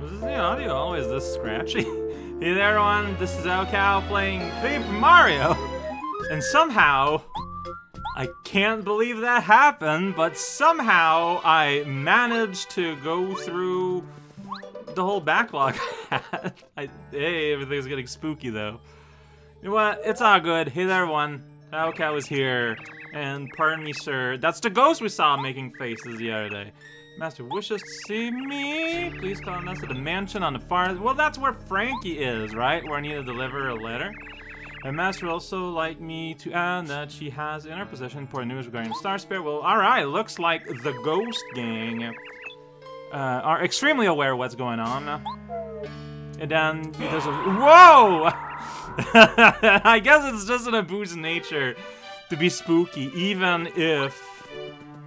Was the audio always this scratchy? hey there, everyone. This is raocow playing Paper Mario, and somehow I can't believe that happened, but somehow I managed to go through the whole backlog I hey, everything's getting spooky though. You know what? It's all good. Hey there, everyone. raocow is here. And pardon me, sir. That's the ghost we saw making faces the other day. Master wishes to see me. Please call at the mansion on the far. Well, that's where Franky is, right? Where I need to deliver a letter. And Master would also like me to add that she has in her possession important news regarding Star Spirit. Well, alright, looks like the Ghost Gang uh, are extremely aware of what's going on. And then a- Whoa! I guess it's just in a Boo's nature to be spooky, even if,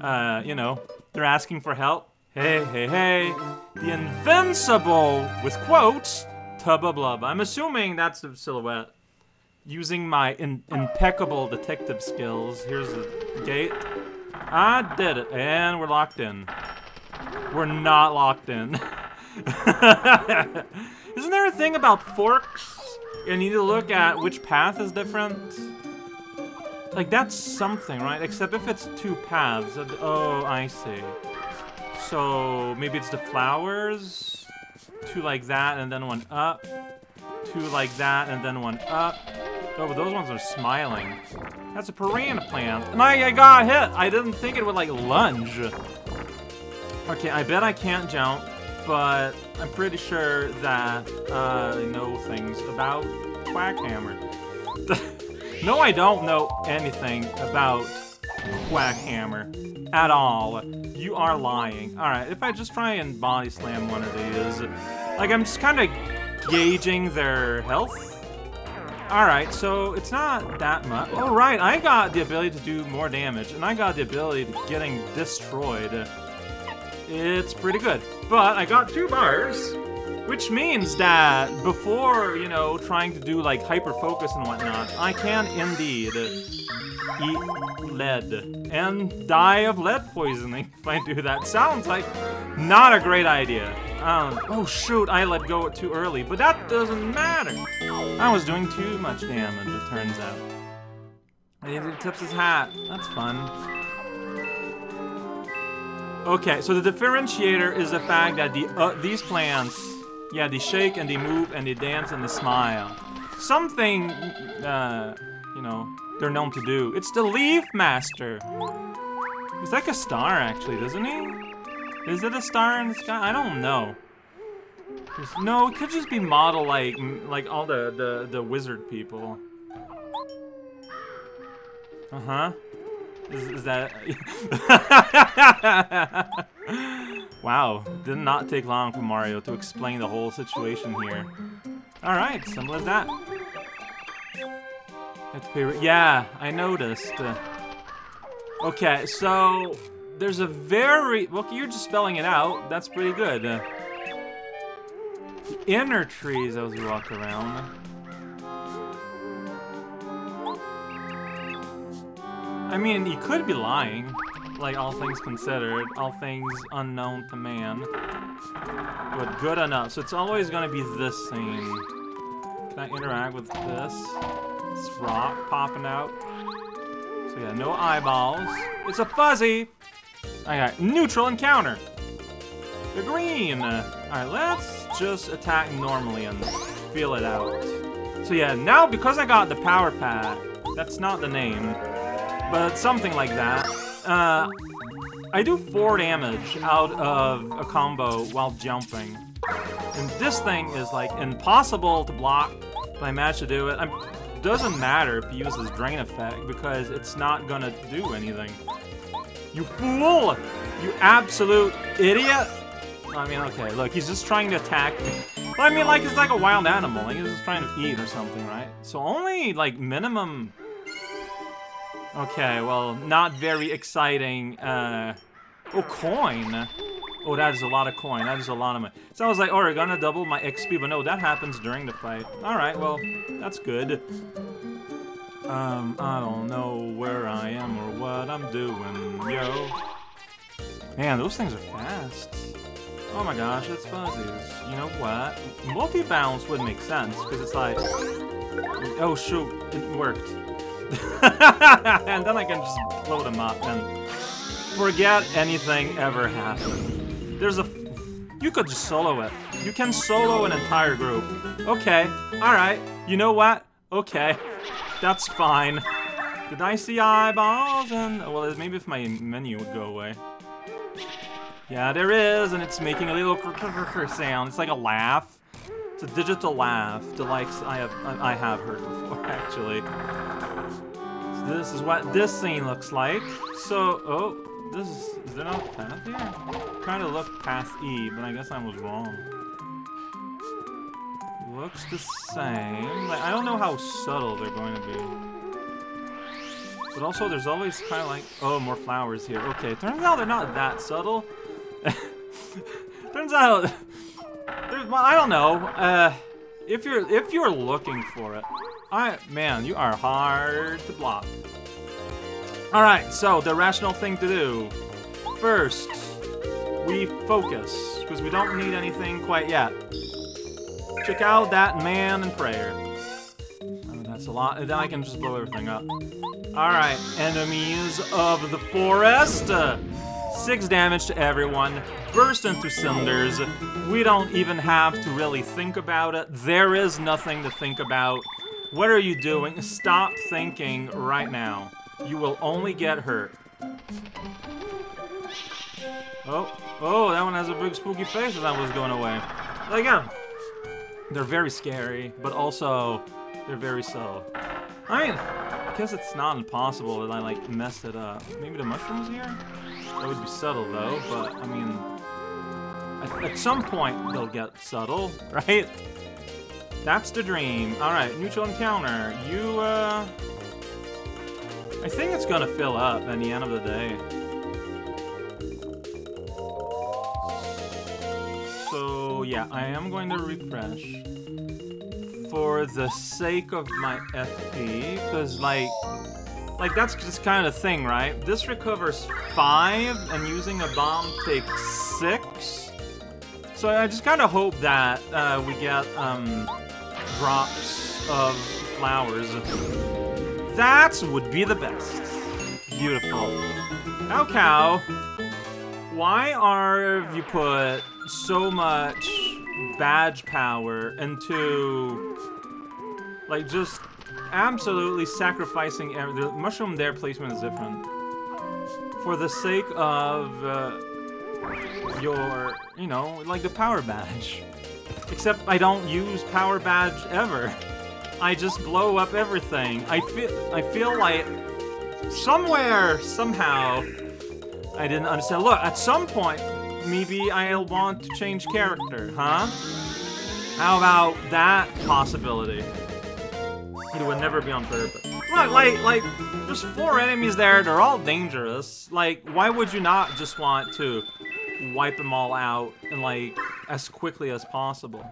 uh, you know, they're asking for help. Hey, hey, hey, the invincible, with quotes, Tubba Blub. I'm assuming that's the silhouette. Using my in impeccable detective skills. Here's the gate. I did it, and we're locked in. We're not locked in. Isn't there a thing about forks? You need to look at which path is different. Like, that's something, right? Except if it's two paths. Oh, I see. So, maybe it's the flowers? Two like that, and then one up. Two like that, and then one up. Oh, but those ones are smiling. That's a piranha plant. And I, I got hit! I didn't think it would, like, lunge. Okay, I bet I can't jump, but I'm pretty sure that uh, I know things about Quackhammer. no, I don't know anything about Quackhammer at all. You are lying. Alright, if I just try and body slam one of these, like I'm just kind of gauging their health. Alright, so it's not that much. Oh, right, I got the ability to do more damage, and I got the ability to getting destroyed. It's pretty good. But I got two bars, which means that before, you know, trying to do like hyper focus and whatnot, I can indeed eat lead and die of lead poisoning if I do that. Sounds like not a great idea. Um, oh shoot, I let go too early, but that doesn't matter. I was doing too much damage, it turns out. He tips his hat. That's fun. Okay, so the differentiator is the fact that the uh, these plants, yeah, they shake and they move and they dance and they smile. Something, uh, you know, they're known to do. It's the Leaf Master. He's like a star, actually, doesn't he? Is it a star in the sky? I don't know. There's- no, it could just be model like like all the the the wizard people. Uh huh. Is, is that? wow, did not take long for Mario to explain the whole situation here. All right, simple as that. Yeah, I noticed. Uh, okay, so there's a very well. You're just spelling it out. That's pretty good. Uh, the inner trees as we walk around. I mean, you could be lying. Like, all things considered, all things unknown to man. But good enough. So it's always gonna be this scene. Can I interact with this? This rock popping out. So yeah, no eyeballs. It's a fuzzy! I got neutral encounter. The green. Alright, let's just attack normally and feel it out. So yeah, now because I got the power pad, that's not the name, but something like that. Uh, I do 4 damage out of a combo while jumping. And this thing is like impossible to block, but I managed to do it. I'm, doesn't matter if you use this drain effect because it's not gonna do anything. You fool! You absolute idiot! I mean, okay, look, he's just trying to attack me. I mean, like, it's like a wild animal. Like, he's just trying to eat or something, right? So only, like, minimum... Okay, well, not very exciting, uh... Oh, coin! Oh, that is a lot of coin. That is a lot of money. So I was like, oh, we're gonna double my XP, but no, that happens during the fight. Alright, well, that's good. Um, I don't know where I am or what I'm doing, yo. Man, those things are fast. Oh my gosh, it's fuzzies. You know what? Multi-bounce would make sense, because it's like... Oh shoot, it worked. and then I can just blow them up and forget anything ever happened. There's a... You could just solo it. You can solo an entire group. Okay, alright. You know what? Okay. That's fine. Did I see eyeballs? And well, maybe if my menu would go away. Yeah, there is, and it's making a little sound. It's like a laugh. It's a digital laugh, the likes I have I have heard before, actually. This is what this scene looks like. So, oh, this is is there not a path here? Kind of looked past E, but I guess I was wrong. Looks the same. Like, I don't know how subtle they're going to be. But also, there's always kind of like, oh, more flowers here. Okay, turns out they're not that subtle. turns out, well, I don't know. Uh, if you're if you're looking for it, I man, you are hard to block. All right, so the rational thing to do. First, we focus because we don't need anything quite yet. Check out that man in prayer. Oh, that's a lot. Then I can just blow everything up. Alright, enemies of the forest. Six damage to everyone. Burst into cinders. We don't even have to really think about it. There is nothing to think about. What are you doing? Stop thinking right now. You will only get hurt. Oh, oh, that one has a big spooky face and that was going away. Again, they're very scary, but also they're very subtle. I mean, I guess it's not impossible that I like messed it up. Maybe the mushrooms here? That would be subtle though, but I mean, at, at some point they'll get subtle, right? That's the dream. Alright, neutral encounter. You, uh... I think it's gonna fill up at the end of the day. So, yeah, I am going to refresh. For the sake of my FP, because, like... Like, that's just kind of a thing, right? This recovers 5, and using a bomb takes 6. So I just kind of hope that uh, we get um, drops of flowers. That would be the best. Beautiful. Now, cow, why are you put so much badge power into, like, just absolutely sacrificing every, the mushroom there placement is different. For the sake of uh, your, you know, like the power badge. Except I don't use power badge ever. I just blow up everything. I feel I feel like somewhere, somehow, I didn't understand. Look, at some point, maybe I'll want to change character, huh? How about that possibility? It would never be on purpose. Look, like, like, there's four enemies there, they're all dangerous. Like, why would you not just want to wipe them all out and, like, as quickly as possible?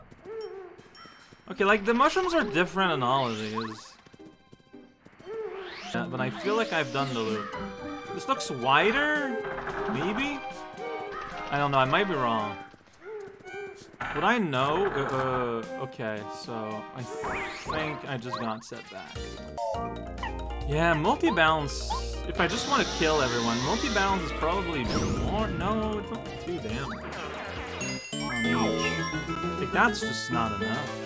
Okay, like, the mushrooms are different in all of these. Yeah, but I feel like I've done the loop. This looks wider? Maybe? I don't know, I might be wrong. Would I know? Uh, uh, okay, so I think I just got set back. Yeah, multi-bounce, if I just want to kill everyone, multi-bounce is probably more, no, it's not too damn. On each. Like, that's just not enough.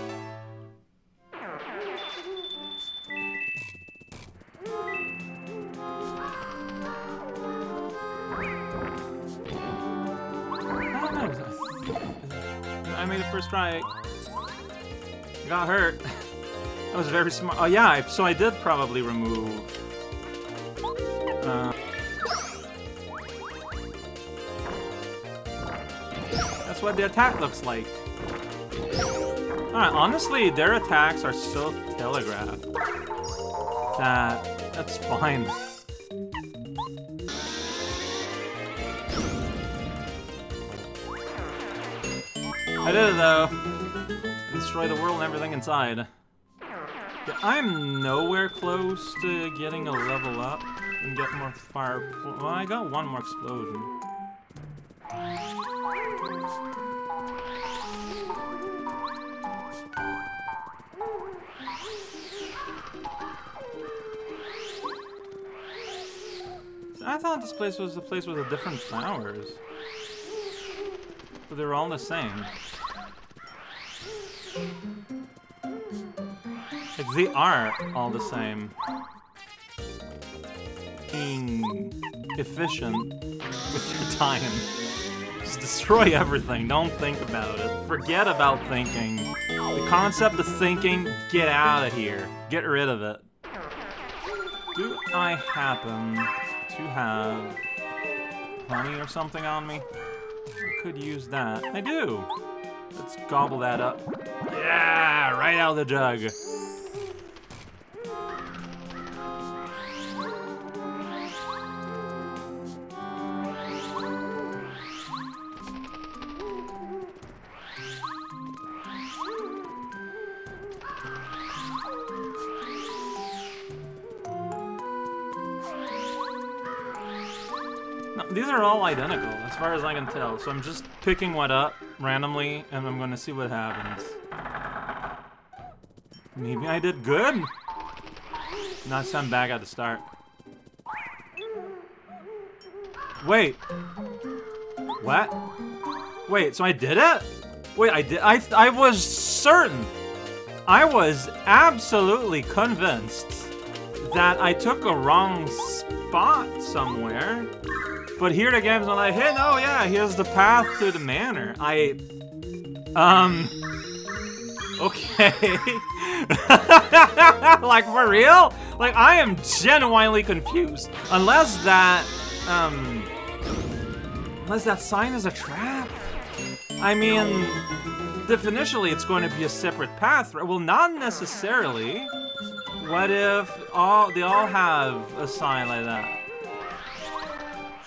I made a first try. Got hurt. that was very smart. Oh yeah, so I did probably remove. Uh, that's what the attack looks like. Alright, honestly, their attacks are so telegraphed that that's fine. I did it though. Destroy the world and everything inside. I'm nowhere close to getting a level up and get more fire. Well, I got one more explosion. I thought this place was the place with the different flowers. But they were all the same. They are all the same. Being efficient with your time. Just destroy everything. Don't think about it. Forget about thinking. The concept of thinking, get out of here. Get rid of it. Do I happen to have honey or something on me? I could use that. I do. Let's gobble that up. Yeah, right out of the jug. These are all identical, as far as I can tell. So I'm just picking one up randomly, and I'm gonna see what happens. Maybe I did good? Not send back at the start. Wait. What? Wait, so I did it? Wait, I did- I, I was certain. I was absolutely convinced that I took a wrong spot somewhere. But here the game's not like, hey, no, yeah, here's the path to the manor. I, um, okay. like, for real? Like, I am genuinely confused. Unless that, um, unless that sign is a trap. I mean, definitionally, it's going to be a separate path. right? Well, not necessarily. What if all they all have a sign like that?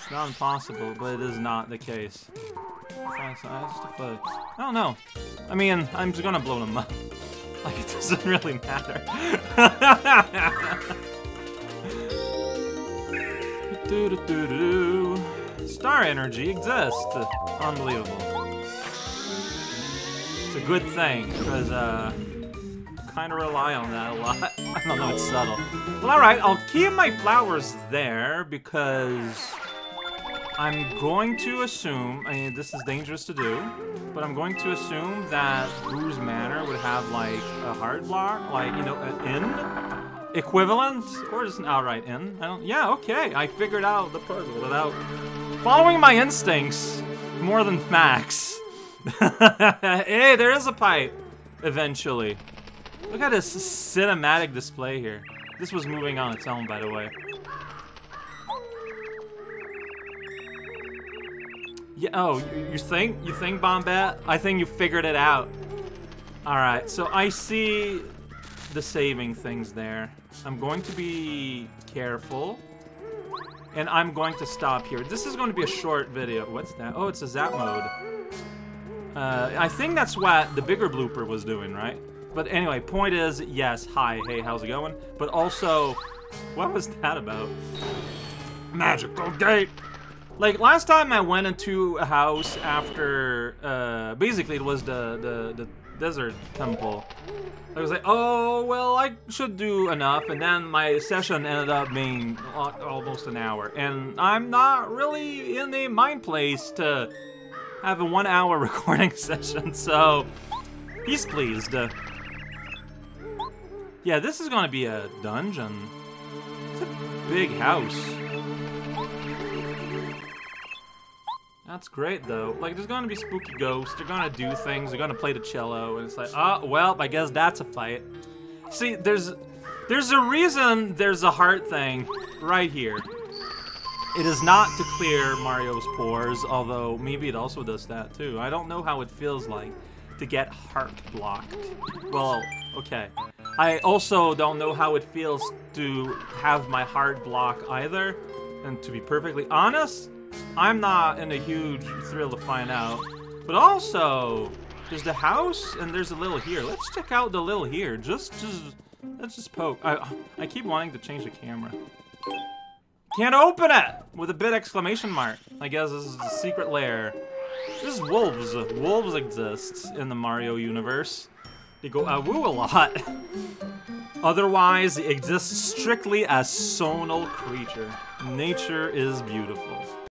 It's not impossible, but it is not the case. I don't know. I mean, I'm just gonna blow them up. Like, it doesn't really matter. Star energy exists. Unbelievable. It's a good thing, because, uh, kind of rely on that a lot. I don't know, it's subtle. Well, alright, I'll keep my flowers there, because... I'm going to assume, I mean, this is dangerous to do, but I'm going to assume that Boo's Manor would have, like, a hard block, like, you know, an inn equivalent, or just an outright inn. I don't, yeah, okay, I figured out the puzzle without following my instincts more than facts. hey, there is a pipe, eventually. Look at this cinematic display here. This was moving on its own, by the way. Yeah, oh, you, think? You think, Bombette? I think you figured it out. Alright, so I see the saving things there. I'm going to be careful. And I'm going to stop here. This is going to be a short video. What's that? Oh, it's a zap mode. Uh, I think that's what the bigger blooper was doing, right? But anyway, point is, yes, hi, hey, how's it going? But also, what was that about? Magical gate! Like, last time I went into a house after, uh, basically it was the, the, the desert temple. I was like, oh, well, I should do enough, and then my session ended up being almost an hour. And I'm not really in the mind place to have a one hour recording session, so he's pleased. Yeah, this is gonna be a dungeon. It's a big house. That's great though. Like, there's gonna be spooky ghosts. They're gonna do things. They're gonna play the cello, and it's like, oh, well, I guess that's a fight. See, there's, there's a reason there's a heart thing right here. It is not to clear Mario's pores, although maybe it also does that too. I don't know how it feels like to get heart blocked. Well, okay. I also don't know how it feels to have my heart block either. And to be perfectly honest, I'm not in a huge thrill to find out. But also, there's the house and there's a little here. Let's check out the little here. Just, just, let's just poke. I, I keep wanting to change the camera. Can't open it! With a big exclamation mark. I guess this is the secret lair. There's wolves. Wolves exist in the Mario universe. They go awoo a lot. Otherwise, they exist strictly as sonal creature. Nature is beautiful.